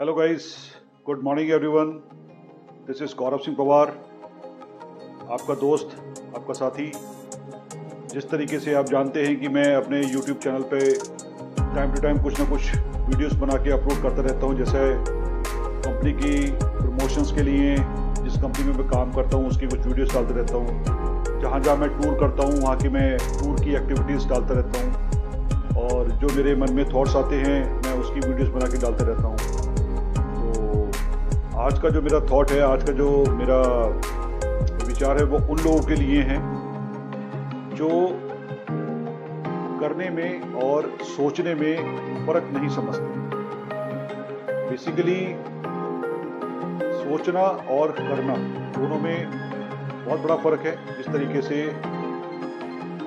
Hello guys good morning everyone this is Gaurav Singh Pawar आपका दोस्त, आपका साथी। जिस तरीके से आप जानते हैं कि मैं अपने यूट्यूब चैनल पे टाइम टू टाइम कुछ ना कुछ वीडियोस बना के अपलोड करता रहता हूँ, जैसे कंपनी की प्रमोशंस के लिए जिस कंपनी में मैं काम करता हूँ, उसकी कुछ वीडियोस डालते रहता हूँ। जहाँ जहाँ मैं टूर करता हूँ, वहाँ की मैं टूर की एक्टिविटीज़ डालता रहता हूँ। और जो मेरे मन में थॉट्स आते हैं, मैं उसकी वीडियोस बना के डालते रहता हूँ। आज का जो मेरा थॉट है, आज का जो मेरा विचार है, वो उन लोगों के लिए है, जो करने में और सोचने में फ़र्क नहीं समझते। बेसिकली सोचना और करना दोनों में बहुत बड़ा फ़र्क है। जिस तरीके से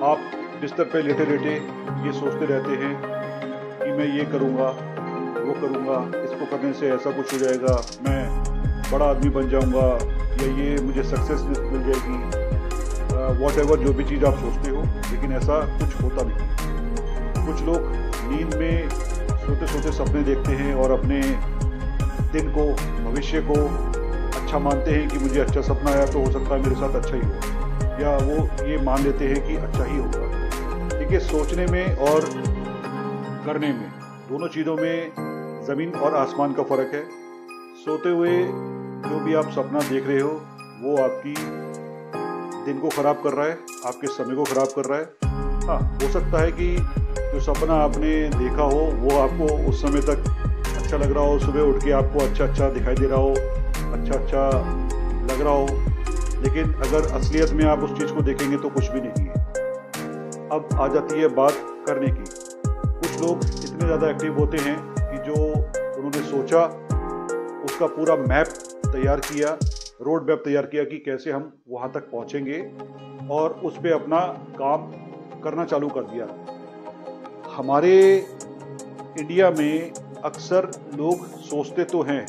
आप बिस्तर पे लेटे लेटे ये सोचते रहते हैं कि मैं ये करूँगा, वो करूँगा, इसको करने से ऐसा कुछ हो जाएगा, मैं बड़ा आदमी बन जाऊँगा या ये मुझे सक्सेस मिल जाएगी वॉट एवर जो भी चीज़ आप सोचते हो, लेकिन ऐसा कुछ होता नहीं। कुछ लोग नींद में सोते सोते सपने देखते हैं और अपने दिन को, भविष्य को अच्छा मानते हैं कि मुझे अच्छा सपना आया तो हो सकता है मेरे साथ अच्छा ही हो। या वो ये मान लेते हैं कि अच्छा ही होगा। ठीक है, सोचने में और करने में, दोनों चीज़ों में ज़मीन और आसमान का फ़र्क है। सोते हुए जो भी आप सपना देख रहे हो, वो आपकी दिन को ख़राब कर रहा है, आपके समय को ख़राब कर रहा है। हाँ हो सकता है कि जो सपना आपने देखा हो, वो आपको उस समय तक अच्छा लग रहा हो, सुबह उठ के आपको अच्छा अच्छा दिखाई दे रहा हो अच्छा अच्छा लग रहा हो। लेकिन अगर असलियत में आप उस चीज़ को देखेंगे तो कुछ भी नहीं है। अब आ जाती है बात करने की। कुछ लोग इतने ज़्यादा एक्टिव होते हैं कि जो उन्होंने सोचा, उसका पूरा मैप तैयार किया रोड मैप तैयार किया कि कैसे हम वहाँ तक पहुँचेंगे और उस पर अपना काम करना चालू कर दिया। हमारे इंडिया में अक्सर लोग सोचते तो हैं,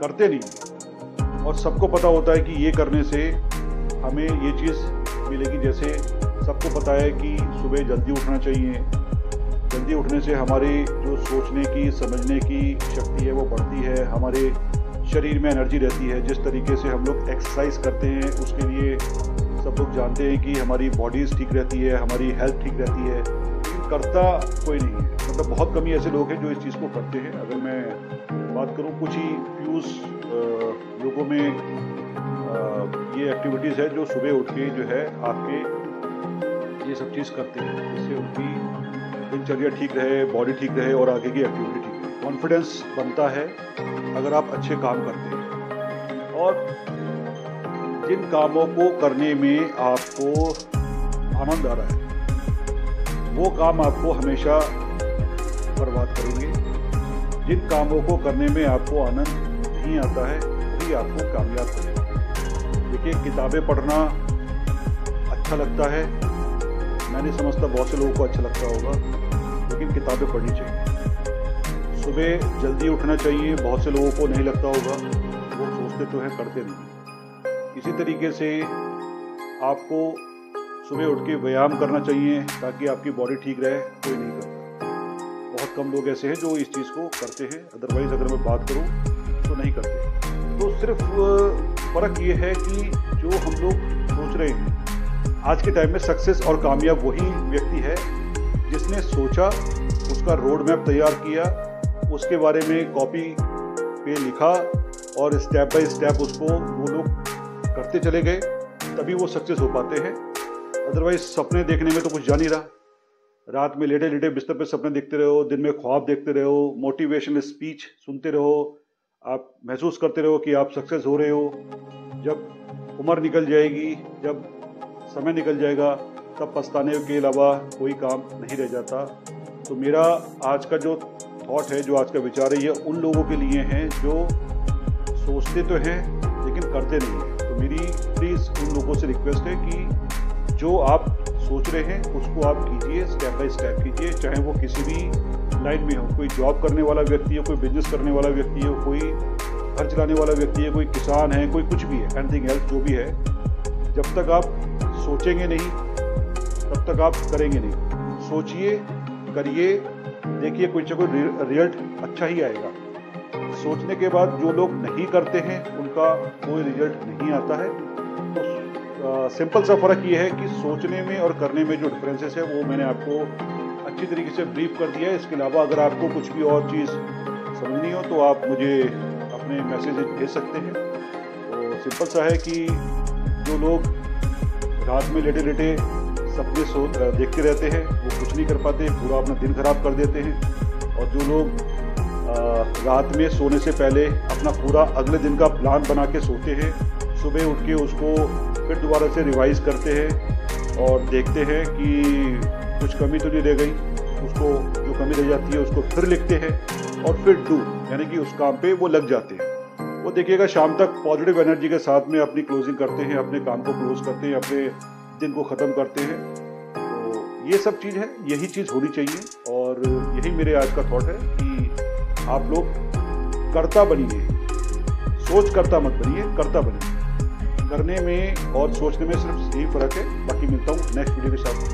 करते नहीं और सबको पता होता है कि ये करने से हमें ये चीज़ मिलेगी। जैसे सबको पता है कि सुबह जल्दी उठना चाहिए। जल्दी उठने से हमारी जो सोचने की, समझने की शक्ति है वो बढ़ती है। हमारे शरीर में एनर्जी रहती है, जिस तरीके से हम लोग एक्सरसाइज करते हैं, उसके लिए सब लोग जानते हैं कि हमारी बॉडीज़ ठीक रहती है, हमारी हेल्थ ठीक रहती है। करता कोई नहीं है। मतलब बहुत कमी ऐसे लोग हैं जो इस चीज़ को करते हैं। अगर मैं बात करूँ, कुछ ही फ्यूज लोगों में ये एक्टिविटीज़ है जो सुबह उठ के जो है आपके ये सब चीज़ करते हैं। जिससे उनकी दिनचर्या ठीक रहे बॉडी ठीक रहे और आगे की एक्टिविटी कॉन्फिडेंस बनता है अगर आप अच्छे काम करते हैं। और जिन कामों को करने में आपको आनंद आ रहा है, वो काम आपको हमेशा बर्बाद करेंगे। जिन कामों को करने में आपको आनंद नहीं आता है वही आपको कामयाब करेगा। देखिए, किताबें पढ़ना अच्छा लगता है। मैं नहीं समझता बहुत से लोगों को अच्छा लगता होगा, लेकिन किताबें पढ़नी चाहिए। सुबह जल्दी उठना चाहिए, बहुत से लोगों को नहीं लगता होगा, वो सोचते तो हैं, करते नहीं। इसी तरीके से आपको सुबह उठ के व्यायाम करना चाहिए, ताकि आपकी बॉडी ठीक रहे, कोई नहीं करता। बहुत कम लोग ऐसे हैं जो इस चीज़ को करते हैं अदरवाइज़ अगर मैं बात करूँ तो नहीं करते। तो सिर्फ़ फ़र्क ये है कि जो हम लोग सोच रहे हैं, आज के टाइम में सक्सेस और कामयाब वही व्यक्ति है, जिसने सोचा, उसका रोड मैप तैयार किया उसके बारे में कॉपी पे लिखा और स्टेप बाय स्टेप उसको वो लोग करते चले गए, तभी वो सक्सेस हो पाते हैं। अदरवाइज़ सपने देखने में तो कुछ जा नहीं रहा। रात में लेटे लेटे बिस्तर पे सपने देखते रहो, दिन में ख्वाब देखते रहो मोटिवेशनल स्पीच सुनते रहो, आप महसूस करते रहो कि आप सक्सेस हो रहे हो। जब उम्र निकल जाएगी, जब समय निकल जाएगा, तब पछताने के अलावा कोई काम नहीं रह जाता। तो मेरा आज का जो थॉट है जो आज का विचार है, ये उन लोगों के लिए हैं जो सोचते तो हैं, लेकिन करते नहीं हैं। तो मेरी प्लीज़ उन लोगों से रिक्वेस्ट है कि जो आप सोच रहे हैं, उसको आप कीजिए स्टेप बाय स्टेप कीजिए, चाहे वो किसी भी लाइन में हो, कोई जॉब करने वाला व्यक्ति हो, कोई बिज़नेस करने वाला व्यक्ति हो, कोई घर चलाने वाला व्यक्ति है, कोई किसान है, कोई कुछ भी है एनीथिंग एल्स जो भी है, जब तक आप सोचेंगे नहीं, तब तक आप करेंगे नहीं। सोचिए, करिए देखिए कोई कोई रिज़ल्ट अच्छा ही आएगा। सोचने के बाद जो लोग नहीं करते हैं, उनका कोई रिज़ल्ट नहीं आता है। तो सिंपल सा फ़र्क ये है कि सोचने में और करने में जो डिफरेंसेस है, वो मैंने आपको अच्छी तरीके से ब्रीफ कर दिया है। इसके अलावा अगर आपको कुछ भी और चीज़ समझनी हो तो आप मुझे अपने मैसेज भेज सकते हैं। तो सिंपल सा है कि जो लोग रात में लेटे लेटे सपने सो देखते रहते हैं, वो कुछ नहीं कर पाते, पूरा अपना दिन खराब कर देते हैं। और जो लोग रात में सोने से पहले अपना पूरा अगले दिन का प्लान बना के सोते हैं, सुबह उठ के उसको फिर दोबारा से रिवाइज करते हैं और देखते हैं कि कुछ कमी तो नहीं रह गई। उसको जो कमी रह जाती है, उसको फिर लिखते हैं और फिर डू यानी कि उस काम पे वो लग जाते हैं। वो देखिएगा, शाम तक पॉजिटिव एनर्जी के साथ में अपनी क्लोजिंग करते हैं, अपने काम को क्लोज करते हैं, अपने दिन को ख़त्म करते हैं। तो ये सब चीज़ है, यही चीज़ होनी चाहिए और यही मेरे आज का थॉट है कि आप लोग करता बनिए। सोच करता मत बनिए, करता बनिए। करने में और सोचने में सिर्फ़ यही फ़र्क है, बाकी मिलता हूँ नेक्स्ट वीडियो के साथ।